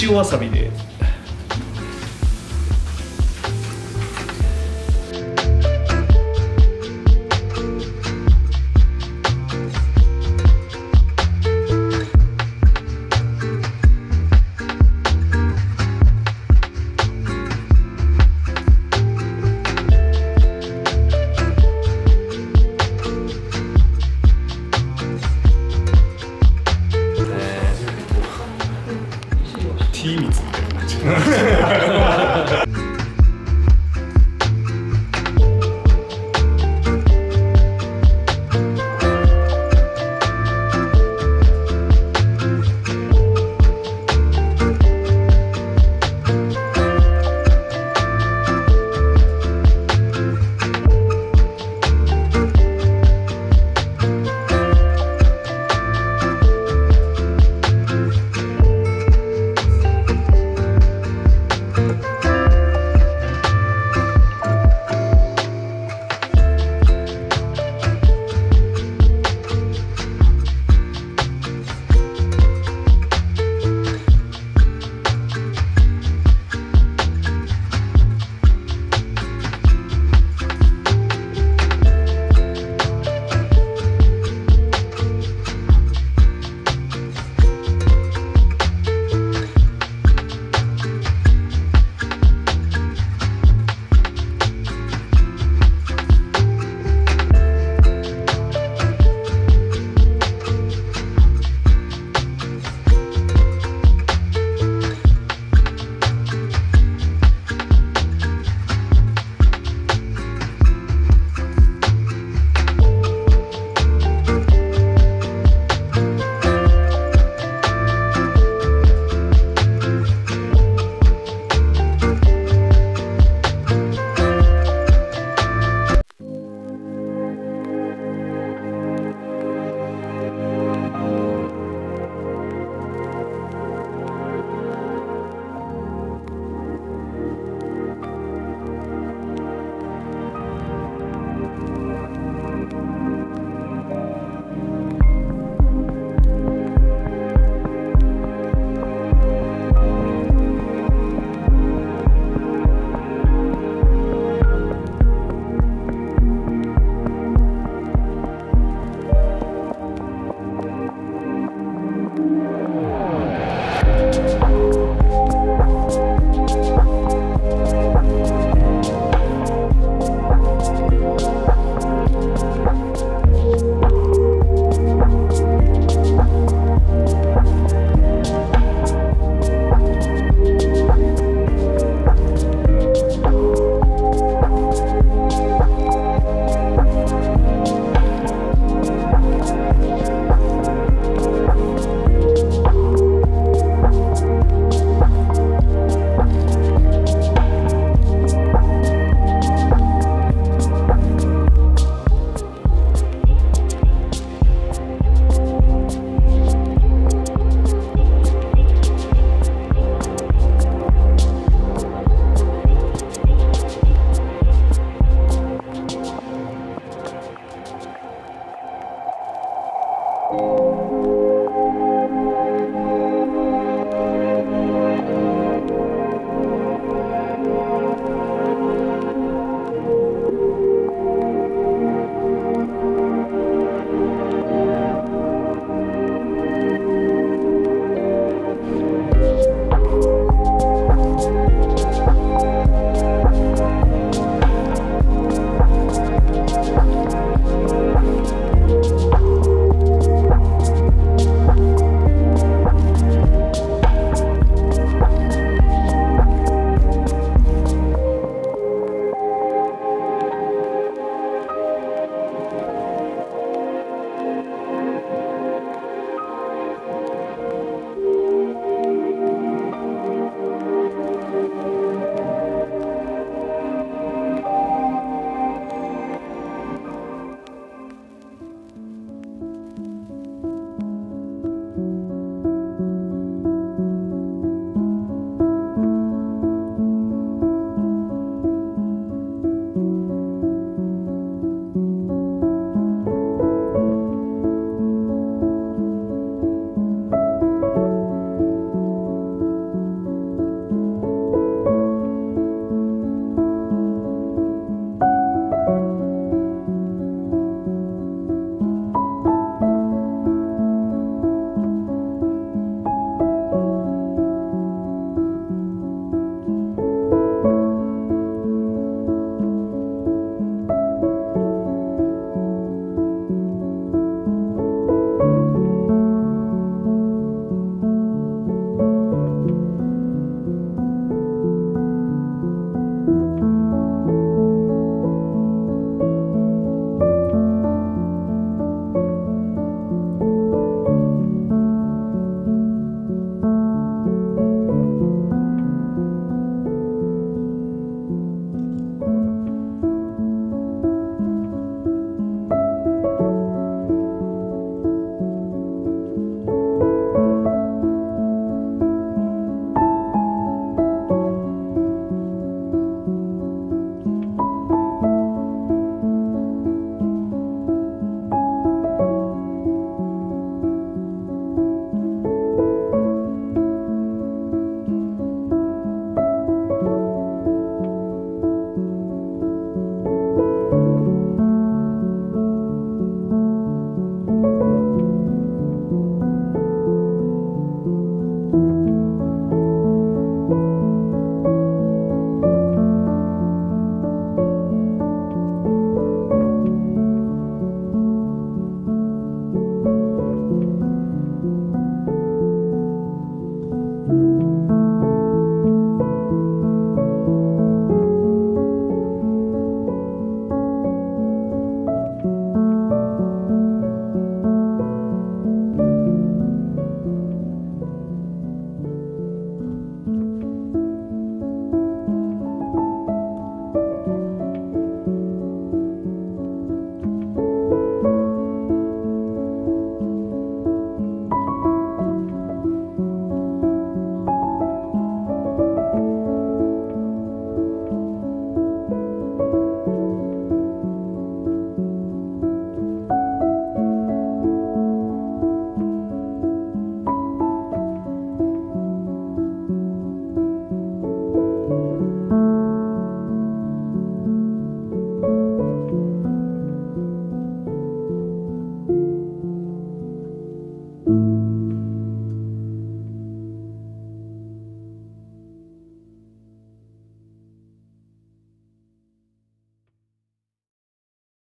塩わさびで。